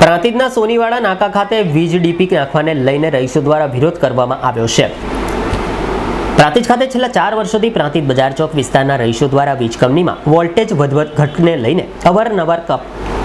પ્રાંતિજના સોનીવાડા નાકા ખાતે વીજ ડીપી નાખવાને લઈને રહીશો દ્વારા વિરોધ કરવામાં આવ્યો છે. પ્રાંતિજ ખાતે છેલ્લા ચાર વર્ષોથી પ્રાંતિજ બજાર ચોક વિસ્તારના રહીશો દ્વારા વીજ કંપનીમાં વોલ્ટેજ વધવત ઘટને લઈને અવારનવાર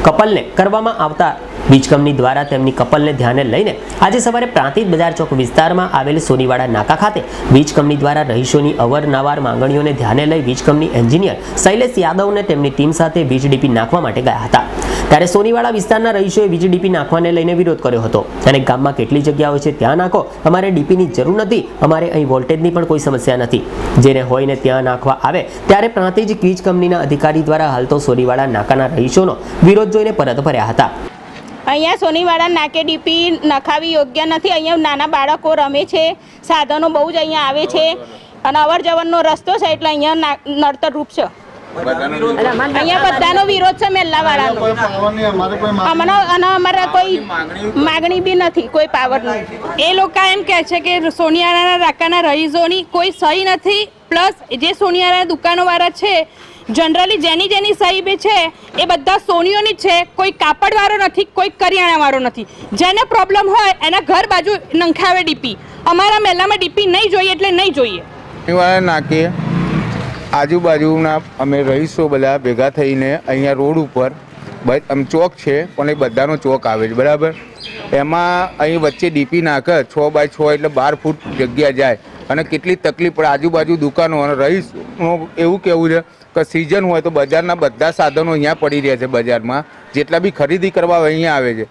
કપલને કરવામાં આવતા વીજ કંપની દ્વારા તેમની કપલને ધ્યાને લઈને આજે સવારે પ્રાંતિજ બજાર ચોક વિસ્તારમાં આવેલ સોનીવાડા નાકા ખાતે વીજ કંપની દ્વારા રહીશોની અવારનવાર માંગણીઓને ધ્યાને લઈ વીજ કંપની એન્જિનિયર શૈલેષ યાદવને તેમની ટીમ સાથે વીજ ડીપી નાખવા માટે ગયા હતા. ત્યારે સોનીવાડા વિસ્તારના રહીશોએ વીજ ડીપી નાખવાને લઈને વિરોધ કર્યો હતો. અને ગામમાં કેટલી જગ્યાઓ છે ત્યાં નાખો, અમારે ડીપીની જરૂર નથી. અમારે અહીં વોલ્ટેજની પણ કોઈ સમસ્યા નથી. જેને હોય ને ત્યાં નાખવા આવે, ત્યારે પ્રાંતિજ વીજ કંપનીના અધિકારી દ્વારા હાલ તો સોનીવાડા નાકાના રહીશોનો વિરોધ જોઈને પરત ફર્યા હતા. અહીંયા સોનીવાડા નાકે ડીપી નખાવી યોગ્ય નથી. અહીંયા નાના બાળકો રમે છે, સાધનો બહુ જ અહીંયા આવે છે. અને અવર જવરનો રસ્તો છે, એટલે અહીંયા ના- નડતરરૂપ છે. અહીંયા બધાનો વિરોધ. છે મેલ્લાવાળાનો. અમને અને અમારા કોઈ માગણી બી નથી કોઈ પાવરની એ લોકો એમ કહે છે કે સોનિયાના રાકાના રહીશોની કોઈ સહી નથી પ્લસ જે સોનિયાના દુકાનોવાળા છે જનરલી જેની જેની સહી બી છે એ બધા સોનીઓની જ છે કોઈ કાપડવાળો નથી કોઈ કરિયાણાવાળો નથી. જેને પ્રોબ્લેમ હોય એના ઘર બાજુ નંખાવે ડીપી. અમારા મહેલામાં ડીપી નહીં જોઈએ એટલે નહીં જોઈએ. નાકે આજુબાજુના અમે રહીશો બધા ભેગા થઈને અહીંયા રોડ ઉપર આમ ચોક છે, પણ એ બધાનો ચોક આવે છે, બરાબર? એમાં અહીં વચ્ચે ડીપી નાખે, છ બાય છ એટલે બાર ફૂટ જગ્યા જાય. અને કેટલી તકલીફ પડે આજુબાજુ દુકાનો અને રહીશનું એવું કેવું છે કે સિઝન હોય તો બજારના બધા સાધનો અહીંયા પડી રહ્યા છે બજારમાં. જેટલા બી ખરીદી કરવા અહીંયા આવે છે.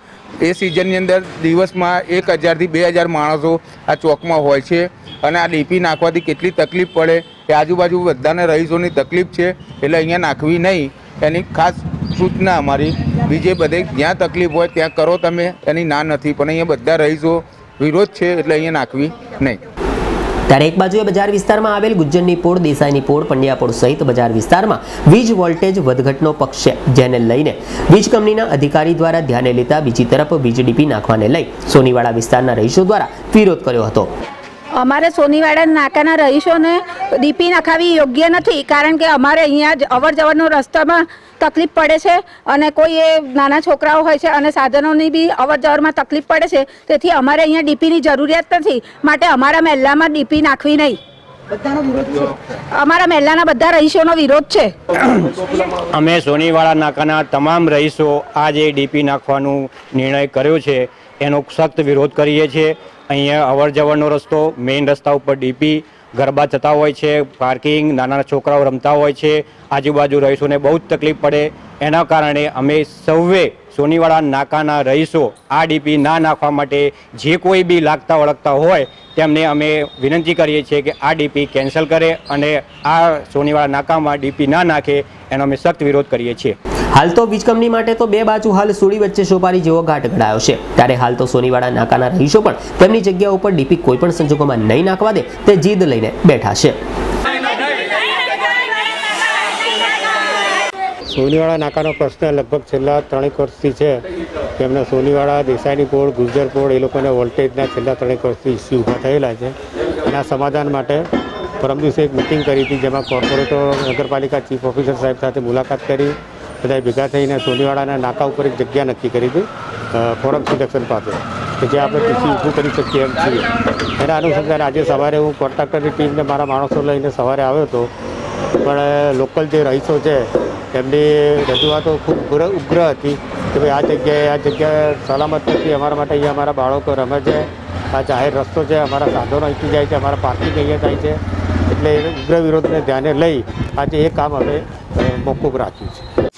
એ સિઝનની અંદર દિવસમાં એક હજારથી બે હજાર માણસો આ ચોકમાં હોય છે. અને આ ડીપી નાખવાથી કેટલી તકલીફ પડે એ આજુબાજુ બધાને રહીશોની તકલીફ છે, એટલે અહીંયા નાખવી નહીં. એની ખાસ સૂચના અમારી. બીજે બધે જ્યાં તકલીફ હોય ત્યાં કરો તમે, એની ના નથી. પણ અહીંયા બધા રહીશો વિરોધ છે, એટલે અહીંયા નાખવી નહીં. ત્યારે એક બાજુએ બજાર વિસ્તારમાં આવેલ ગુજ્જરની પોળ, દેસાઈની પોળ પંડ્યાપોળ સહિત બજાર વિસ્તારમાં વીજ વોલ્ટેજ વધઘટનો પક્ષ છે. જેને લઈને વીજ કંપનીના અધિકારી દ્વારા ધ્યાને લેતા બીજી તરફ વીજ ડીપી નાખવાને લઈ સોનીવાડા વિસ્તારના રહીશો દ્વારા વિરોધ કર્યો હતો. અમારે સોનીવાડા નાકાના રહીશોને ડીપી નખાવી યોગ્ય નથી, કારણ કે અમારે અહીંયા જ અવર જવરનો રસ્તામાં તકલીફ પડે છે અને કોઈ એ નાના છોકરાઓ હોય છે અને સાધનોની બી અવર જવરમાં તકલીફ પડે છે, તેથી અમારે અહીંયા ડીપીની જરૂરિયાત નથી. માટે અમારા મહેલામાં ડીપી નાખવી નહીં. અમારા મહેલાના બધા રહીશોનો વિરોધ છે. અમે સોનીવાળા નાકાના તમામ રહીશો આ જે ડીપી નાખવાનો નિર્ણય કર્યો છે. એનો સખ્ત વિરોધ કરીએ છીએ. અહીંયા અવર જવરનો રસ્તો મેઇન રસ્તા ઉપર ડીપી ગરબા થતા હોય છે પાર્કિંગ નાના છોકરાઓ રમતા હોય છે, આજુબાજુ રહીશોને બહુ જ તકલીફ પડે. એના કારણે અમે સૌએ સોનીવાળા નાકાના રહીશો, આ ડીપી ના નાખવા માટે જે કોઈ બી લાગતા વળગતા હોય, તેમને અમે વિનંતી કરીએ છીએ કે આ ડીપી કેન્સલ કરે અને આ સોનીવાળા નાકામાં ડીપી ના નાખે, એનો અમે સખ્ત વિરોધ કરીએ છીએ. હાલ તો વીજ કંપની માટે તો બે બાજુ હાલ સુડી વચ્ચે સોપારી જેવો ઘાટ ઘડાયો છે. ત્યારે હાલ તો સોનીવાડા નાકાના રહીશો પણ તેમની જગ્યા ઉપર ડીપી કોઈ પણ સંજોગોમાં નહીં નાખવા દે તે જીદ લઈને બેઠા છે. સોનીવાડા નાકાનો પ્રશ્ન લગભગ છેલ્લા ત્રણેક વર્ષથી છે. કે સોનીવાળા દેસાઈની પોળ ગુજર પોળ, એ લોકોને વોલ્ટેજના છેલ્લા ત્રણેક વર્ષથી ઇસ્યુ ઊભા થયેલા છે. એના સમાધાન માટે પરમ દિવસે એક મિટિંગ કરી હતી, જેમાં કોર્પોરેટર નગરપાલિકા ચીફ ઓફિસર સાહેબ સાથે મુલાકાત કરી. બધાએ ભેગા થઈને સોનીવાડાના નાકા ઉપર એક જગ્યા નક્કી કરી હતી ફોરમ સિલેક્શન પાસે, કે જે આપણે પીસી ઊભું કરી શકીએ એમ છીએ. એના અનુસંધાને આજે સવારે હું કોન્ટ્રાક્ટરની ટીમને, મારા માણસો લઈને સવારે આવ્યો હતો. પણ લોકલ જે રહીશો છે, એમની રજૂઆતો ખૂબ ઉગ્ર હતી કે ભાઈ આ જગ્યાએ આ જગ્યાએ સલામત નથી, અમારા માટે અહીંયા અમારા બાળકો રમે છે, આ જાહેર રસ્તો છે, અમારા સાધનો અહીંથી જાય છે, અમારા પાર્કિંગ અહીંયા થાય છે. એટલે ઉગ્ર વિરોધને ધ્યાને લઈ આજે એ કામ અમે મોકૂફ રાખ્યું છે.